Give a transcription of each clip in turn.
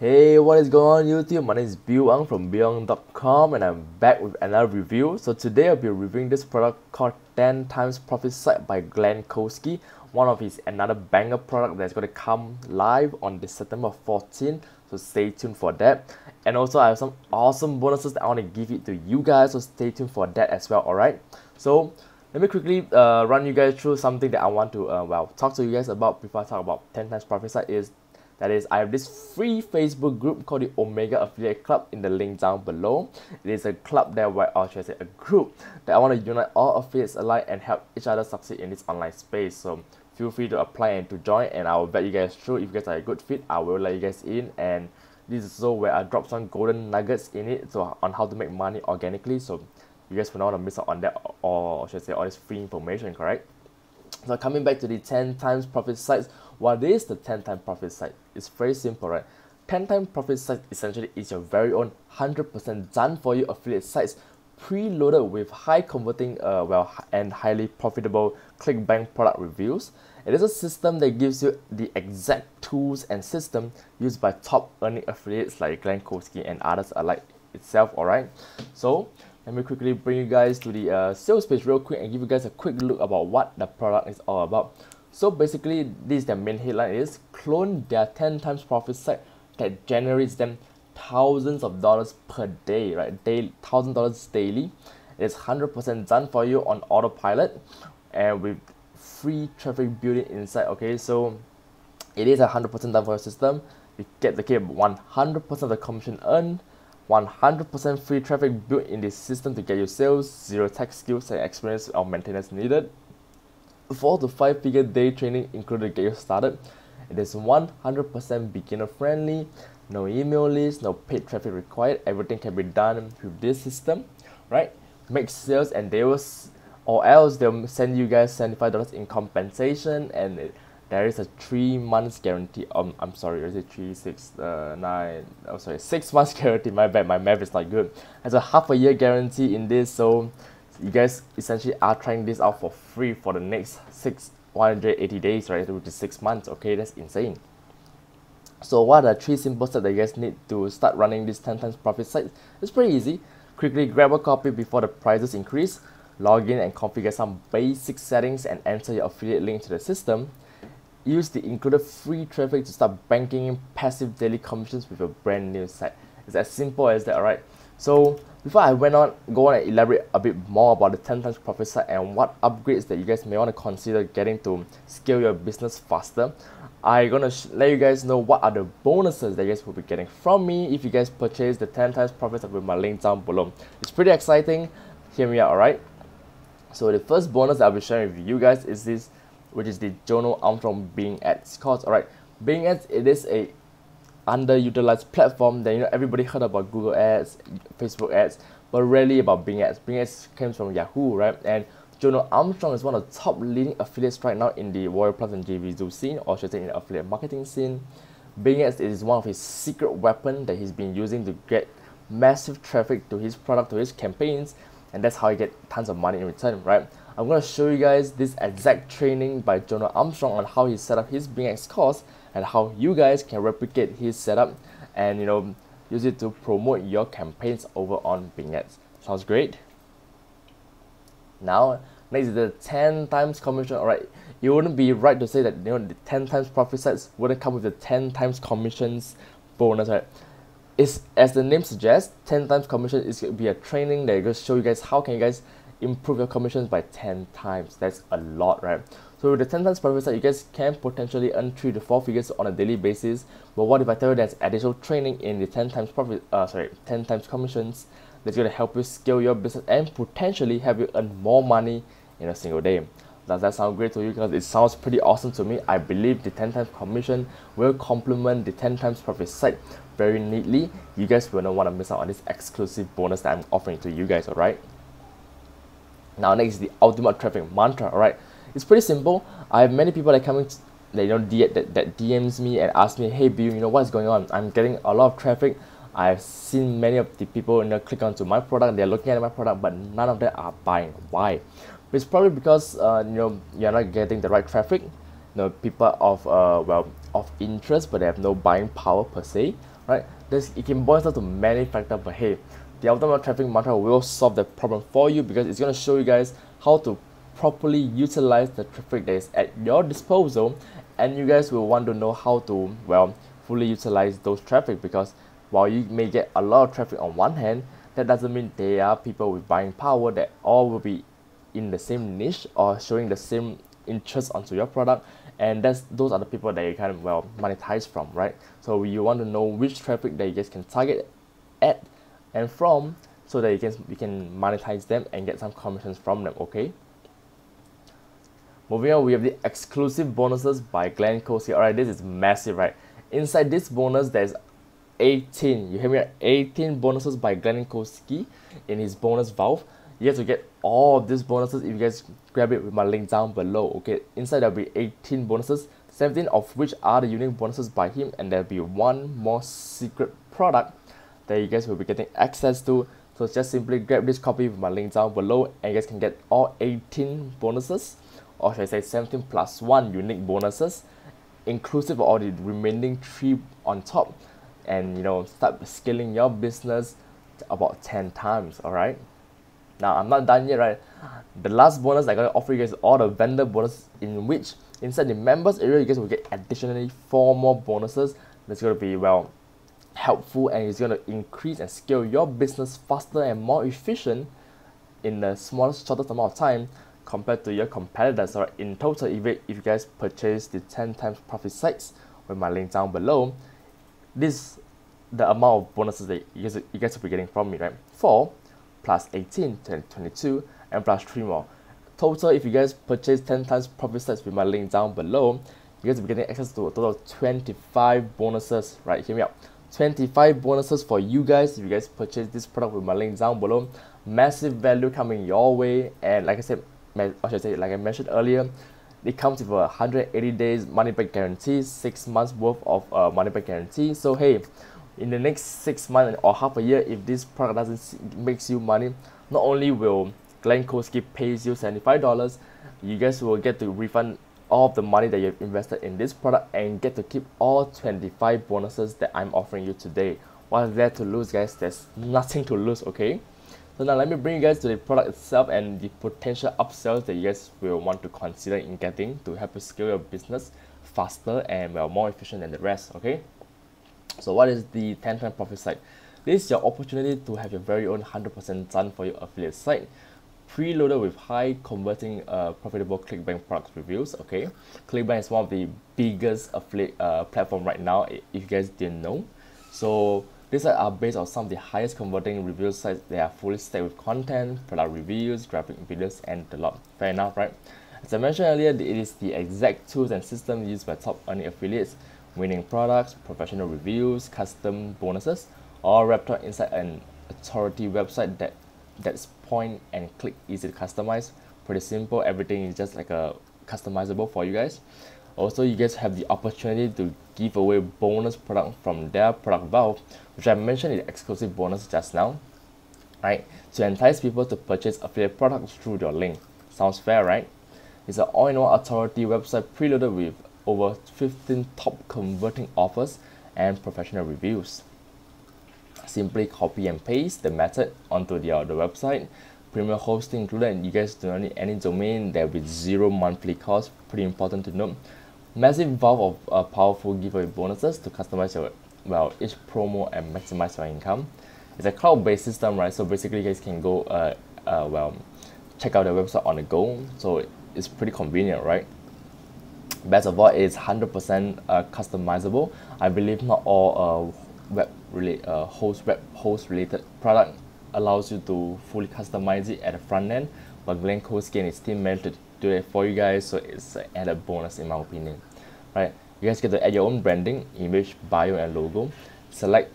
Hey, what is going on YouTube? My name is Bill Ang from BillAng.com and I'm back with another review. So today I'll be reviewing this product called 10 times profit site by Glenn Kosky. One of his another banger product that's going to come live on the September 14. So stay tuned for that. And also I have some awesome bonuses that I want to give it to you guys. So stay tuned for that as well. Alright. So let me quickly uh, run you guys through something that I want to uh, well talk to you guys about before I talk about 10 times profit site is that is, I have this free Facebook group called the Omega Affiliate Club in the link down below. It is a club there where, or should I say, a group that I want to unite all affiliates alike and help each other succeed in this online space. So feel free to apply and to join, and I will bet you guys through. If you guys are a good fit, I will let you guys in. And this is also where I drop some golden nuggets in it, so on how to make money organically. So you guys will not want to miss out on that, or should I say, all this free information, correct? So coming back to the 10 times profit sites, what is the 10 times profit site? It's very simple, right? 10 times profit site essentially is your very own 100% done for you affiliate sites preloaded with high converting uh, well and highly profitable clickbank product reviews. It is a system that gives you the exact tools and system used by top earning affiliates like Glenn Kosky and others alike itself, alright? So let me quickly bring you guys to the uh, sales page real quick and give you guys a quick look about what the product is all about. So basically, this is their main headline is clone their 10 times profit site that generates them thousands of dollars per day, right? Day, thousand dollars daily. It's 100% done for you on autopilot and with free traffic building inside. Okay, so it is 100% done for your system. You get the keep 100% of the commission earned 100% free traffic built in the system to get you sales, zero tech skills and experience or maintenance needed. 4 to 5 figure day training included get you started. It is 100% beginner friendly, no email list, no paid traffic required. Everything can be done with this system, right? Make sales and they will, or else they'll send you guys $75 in compensation and it, there is a three months guarantee. Um, I'm sorry, is it three, six, uh, nine? Oh, sorry, six months guarantee. My bad, my math is not good. There's a half a year guarantee in this, so you guys essentially are trying this out for free for the next six 180 days, right? Which is six months. Okay, that's insane. So what are the three simple steps that you guys need to start running this 10 times profit site? It's pretty easy. Quickly grab a copy before the prices increase, log in and configure some basic settings and enter your affiliate link to the system use the included free traffic to start banking in passive daily commissions with a brand new site. It's as simple as that, alright? So before I went on, go on and elaborate a bit more about the 10 times profit site and what upgrades that you guys may want to consider getting to scale your business faster. I'm gonna let you guys know what are the bonuses that you guys will be getting from me if you guys purchase the 10 times profit with my link down below. It's pretty exciting. Hear me out, alright? So the first bonus I'll be sharing with you guys is this which is the Jono Armstrong Bing Ads course. Alright, Bing Ads it is a underutilized platform that you know everybody heard about Google Ads, Facebook Ads, but rarely about Bing Ads. Bing Ads comes from Yahoo, right? And Jono Armstrong is one of the top leading affiliates right now in the Warrior Plus and JVZoo scene, or should I say in the affiliate marketing scene. Bing Ads is one of his secret weapon that he's been using to get massive traffic to his product, to his campaigns, and that's how he get tons of money in return, right? I'm to show you guys this exact training by Jono Armstrong on how he set up his Bing ads course and how you guys can replicate his setup and you know use it to promote your campaigns over on Bing Ads. Sounds great? Now, next is the 10 times commission. Alright, it wouldn't be right to say that you know the 10 times profit sites wouldn't come with the 10 times commissions bonus, right? It's as the name suggests, 10 times commission is going to be a training that going to show you guys how can you guys improve your commissions by 10 times. That's a lot, right? So with the 10 times profit site, you guys can potentially earn 3 to 4 figures on a daily basis. But what if I tell you there's additional training in the 10 times profit, uh, sorry, 10 times commissions that's going to help you scale your business and potentially have you earn more money in a single day. Does that sound great to you? Because it sounds pretty awesome to me. I believe the 10 times commission will complement the 10 times profit site very neatly. You guys will not want to miss out on this exclusive bonus that I'm offering to you guys, alright? Now next is the ultimate traffic mantra. Alright, it's pretty simple. I have many people that coming that you know that, that DMs me and ask me, hey Bill, you know what's going on? I'm getting a lot of traffic. I've seen many of the people you know click onto my product. They're looking at my product, but none of them are buying. Why? It's probably because uh, you know you're not getting the right traffic. You know people of uh, well of interest, but they have no buying power per se right? This it can boil down to many factors, but hey, the ultimate traffic mantra will solve the problem for you because it's gonna show you guys how to properly utilize the traffic that is at your disposal and you guys will want to know how to well fully utilize those traffic because while you may get a lot of traffic on one hand that doesn't mean there are people with buying power that all will be in the same niche or showing the same interest onto your product and that's those are the people that you can well monetize from right? So you want to know which traffic that you guys can target at and from so that you can you can monetize them and get some commissions from them okay moving on we have the exclusive bonuses by Glenn Kosky alright this is massive right? Inside this bonus there's 18 you hear me? 18 bonuses by Glenn in his bonus valve. You have to get all these bonuses. If you guys grab it with my link down below okay? Inside there'll be 18 bonuses 17 of which are the unique bonuses by him. And there'll be one more secret product that you guys will be getting access to. So just simply grab this copy with my link down below and you guys can get all 18 bonuses or should I say 17 plus 1 unique bonuses inclusive of all the remaining 3 on top and you know start scaling your business about 10 times alright now I'm not done yet, right? The last bonus I'm gonna offer you guys all the vendor bonus in which inside the members area you guys will get additionally four more bonuses that's gonna be well helpful and it's gonna increase and scale your business faster and more efficient in the smallest shortest amount of time compared to your competitors. Alright, in total, if, if you guys purchase the 10 times profit sites with my link down below, this the amount of bonuses that you guys, you guys will be getting from me, right? 4 plus 18, 22, and plus 3 more. Total, if you guys purchase 10 times profit sites with my link down below, you guys will be getting access to a total of 25 bonuses, right? Hear me out. 25 bonuses for you guys if you guys purchase this product with my link down below. Massive value coming your way, and like I said, I should say, like I mentioned earlier, it comes with a 180 days money back guarantee, six months worth of uh, money back guarantee. So hey, in the next six months or half a year, if this product doesn't makes you money, not only will Glenn Kosky pays you $75, you guys will get to refund all the money that you've invested in this product and get to keep all 25 bonuses that I'm offering you today. What's there to lose guys? There's nothing to lose, okay? So now let me bring you guys to the product itself and the potential upsells that you guys will want to consider in getting to help you scale your business faster and well more efficient than the rest, okay? So what is the 10 time profit site? This is your opportunity to have your very own 100% done for your affiliate site preloaded with high converting uh, profitable ClickBank products reviews. Okay, ClickBank is one of the biggest affiliate uh, platform right now. If you guys didn't know, so these are based on some of the highest converting review sites. They are fully stacked with content, product reviews, graphic videos, and a lot. Fair enough, right? As I mentioned earlier, it is the exact tools and systems used by top earning affiliates winning products, professional reviews, custom bonuses, all wrapped up inside an authority website that that's point and click easy to customize. Pretty simple. Everything is just like a customizable for you guys. Also, you guys have the opportunity to give away bonus product from their product valve, which I mentioned is exclusive bonus just now, right? To entice people to purchase affiliate products through your link. Sounds fair, right? It's an all-in-one authority website preloaded with over 15 top converting offers and professional reviews. Simply copy and paste the method onto the, uh, the website. Premium hosting included you guys do not need any domain. There will be zero monthly cost. Pretty important to note. Massive valve of uh, powerful giveaway bonuses to customize your well each promo and maximize your income. It's a cloud-based system, right? So basically, you guys can go uh, uh well check out the website on the go. So it's pretty convenient, right? Best of all, it's 100% uh, customizable. I believe not all uh, web relate uh, host web host related product allows you to fully customize it at the front end, but Kosky and his team managed to do it for you guys, so it's an added bonus in my opinion. Right? You guys get to add your own branding, image, bio, and logo. Select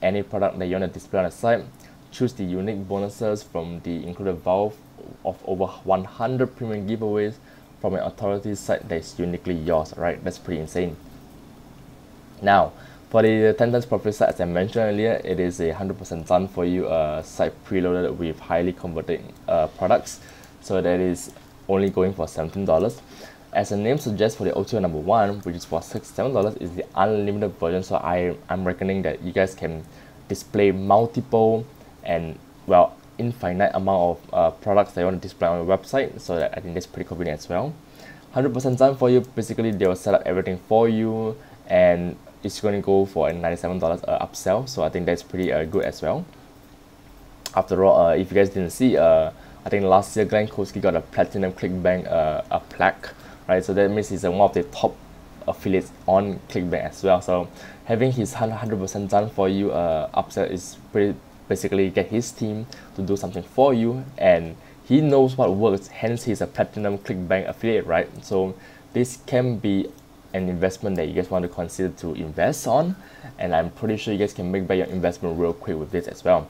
any product that you want to display on the site. Choose the unique bonuses from the included valve of over 100 premium giveaways from an authority site that is uniquely yours, right? That's pretty insane. Now, for the 10 times profit site, as I mentioned earlier, it is a 100% done for you uh, site preloaded with highly converting uh, products. So that is only going for $17. as the name suggests for the OTO number one, which is for $67, is the unlimited version. So I, I'm reckoning that you guys can display multiple and well infinite amount of uh, products that you want to display on your website. So that I think that's pretty convenient as well. 100% done for you. Basically, they will set up everything for you and it's going to go for a $97 uh, upsell. So I think that's pretty uh, good as well. After all, uh, if you guys didn't see, uh, I think last year Glenn Kosky got a platinum ClickBank uh, a plaque, right? So that means he's one of the top affiliates on ClickBank as well. So having his 100% done for you uh, upsell is pretty basically get his team to do something for you and he knows what works hence he's a platinum clickbank affiliate right so this can be an investment that you guys want to consider to invest on and i'm pretty sure you guys can make back your investment real quick with this as well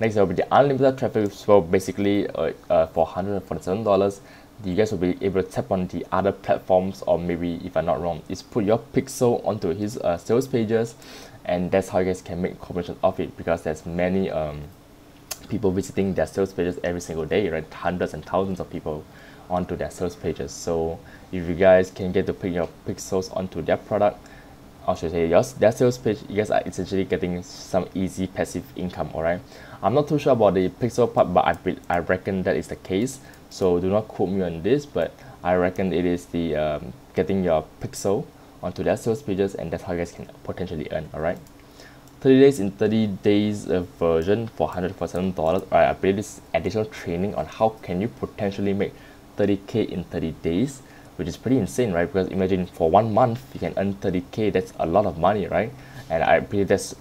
next will be the unlimited traffic so basically uh, uh, for $147 you guys will be able to tap on the other platforms or maybe if i'm not wrong is put your pixel onto his uh, sales pages and that's how you guys can make commission of it because there's many um, people visiting their sales pages every single day, right? Hundreds and thousands of people onto their sales pages. So if you guys can get to put your pixels onto their product, I should say yours, their sales page, you guys are essentially getting some easy passive income, alright? I'm not too sure about the pixel part, but I, I reckon that is the case. So do not quote me on this, but I reckon it is the um, getting your pixel onto their sales pages and that's how you guys can potentially earn, alright? 30 days in 30 days uh, version for $147 right, I believe this additional training on how can you potentially make 30k in 30 days which is pretty insane right? Because imagine for one month you can earn 30k that's a lot of money right? And I believe that's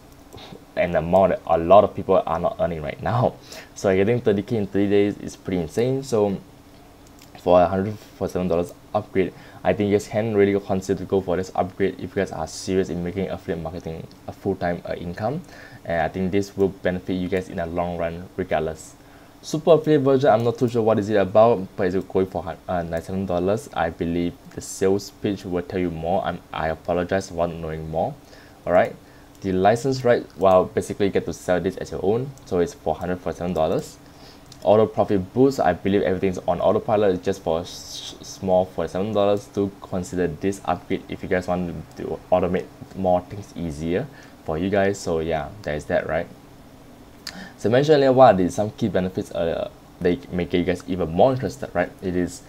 an amount that a lot of people are not earning right now. So getting 30k in 30 days is pretty insane. So for $147 upgrade I think you guys can really consider to go for this upgrade if you guys are serious in making affiliate marketing a full-time uh, income. And I think this will benefit you guys in the long run regardless. Super affiliate version, I'm not too sure what is it about, but it's going for uh, $97. I believe the sales page will tell you more. I'm, I apologize for not knowing more. Alright, the license right, well, basically you get to sell this as your own, so it's for $147 auto profit boost i believe everything's on autopilot it's just for small for seven dollars to consider this upgrade if you guys want to automate more things easier for you guys so yeah there's that right so mentioned earlier what are some key benefits uh, they make you guys even more interested right it is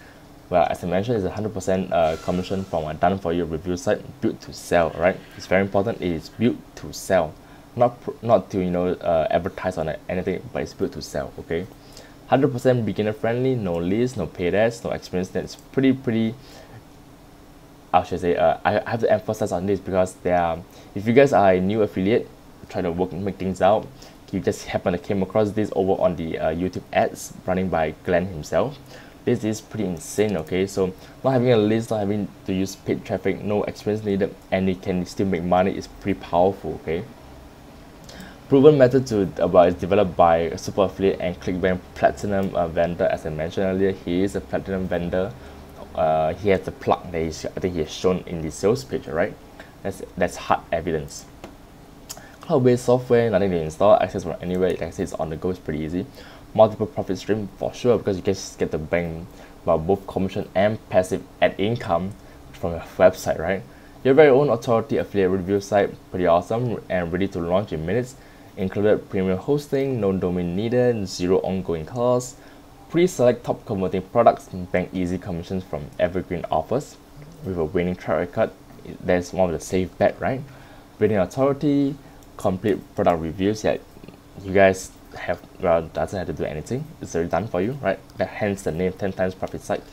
well as i mentioned it's a 100 percent uh, commission from a done for you review site built to sell right it's very important it is built to sell not not to you know uh, advertise on anything but it's built to sell okay 100% beginner friendly, no list, no paid ads, no experience. That's pretty, pretty. I should say, uh, I have to emphasize on this because there are, if you guys are a new affiliate, trying to work make things out, you just happen to came across this over on the uh, YouTube ads running by Glenn himself. This is pretty insane, okay? So not having a list, not having to use paid traffic, no experience needed, and it can still make money is pretty powerful, okay? proven method to about is developed by Super Affiliate and ClickBank Platinum uh, vendor. As I mentioned earlier, he is a platinum vendor. Uh, he has the plug that I think he has shown in the sales page, right? That's that's hard evidence. Cloud-based software, nothing to install, access from anywhere. Like I said, it's on the go. It's pretty easy. Multiple profit stream for sure because you guys get the bank well, both commission and passive ad income from your website, right? Your very own authority affiliate review site, pretty awesome and ready to launch in minutes included premium hosting, no domain needed, zero ongoing costs, pre-select top converting products, bank easy commissions from evergreen offers. With a winning track record, that's one of the safe bet, right? Rating authority, complete product reviews that you guys have well doesn't have to do anything. It's already done for you, right? That hence the name 10 times profit site.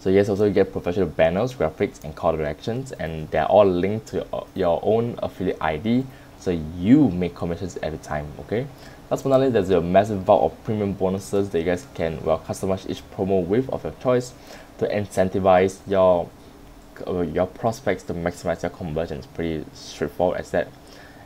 So yes, also you get professional banners, graphics, and call to actions, and they're all linked to your own affiliate ID so you make commissions every time okay last but not least there's a massive vault of premium bonuses that you guys can well customize each promo with of your choice to incentivize your uh, your prospects to maximize your conversions pretty straightforward as that.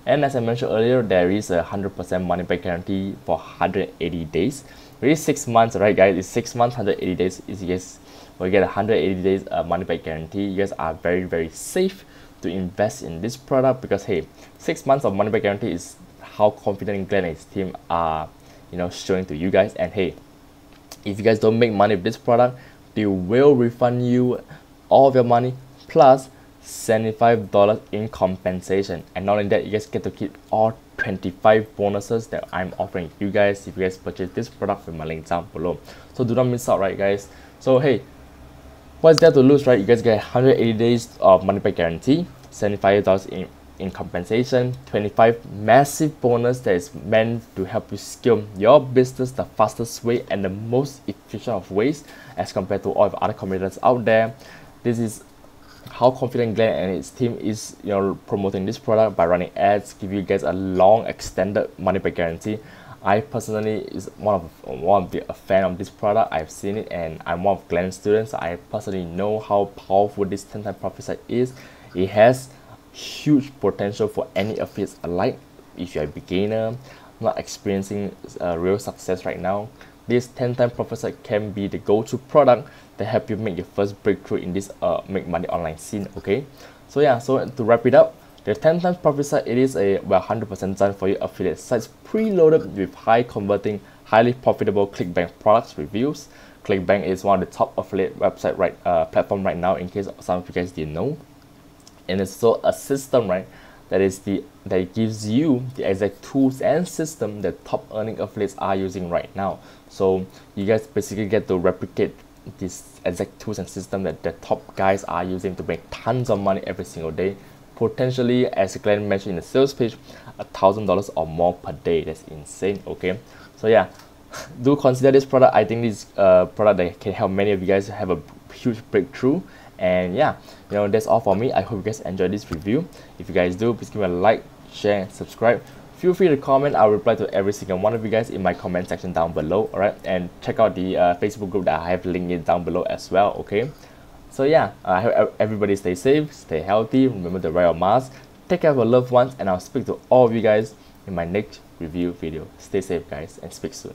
And as I mentioned earlier there is a 100% money back guarantee for 180 days. Really six months right guys? It's six months 180 days is yes, we get 180 days uh, money back guarantee. You guys are very very safe to invest in this product because hey six months of money back guarantee is how confident Glenn and his team are you know showing to you guys. And hey if you guys don't make money with this product they will refund you all of your money plus $75 in compensation. And not only that you guys get to keep all 25 bonuses that I'm offering you guys if you guys purchase this product with my link down below. So do not miss out right guys? So hey what's there to lose right? You guys get 180 days of money back guarantee $75 in in compensation 25 massive bonus that is meant to help you scale your business the fastest way and the most efficient of ways as compared to all of other competitors out there this is how confident Glenn and his team is you know promoting this product by running ads give you guys a long extended money back guarantee. I personally is one of one of the a fan of this product. I've seen it and I'm one of Glenn's students. I personally know how powerful this 10 time profit site is. It has huge potential for any affiliates alike. If you're a beginner not experiencing uh, real success right now this 10 time profit site can be the go-to product that help you make your first breakthrough in this uh, make money online scene okay? So yeah so to wrap it up the 10 times profit site it is a well 100% done for you affiliate sites preloaded with high converting highly profitable clickbank products reviews. Clickbank is one of the top affiliate website right uh, platform right now in case some of you guys didn't know. And it's so a system right that is the that gives you the exact tools and system that top earning affiliates are using right now. So you guys basically get to replicate this exact tools and system that the top guys are using to make tons of money every single day. Potentially as Glenn mentioned in the sales page a thousand dollars or more per day. That's insane okay? So yeah do consider this product. I think this uh, product that can help many of you guys have a huge breakthrough. And yeah you know that's all for me. I hope you guys enjoyed this review. If you guys do please give me a like share and subscribe feel free to comment. I'll reply to every single one of you guys in my comment section down below all right and check out the uh, facebook group that i have linked it down below as well okay? So yeah i hope everybody stay safe stay healthy remember to wear your mask take care of your loved ones and i'll speak to all of you guys in my next review video. Stay safe guys and speak soon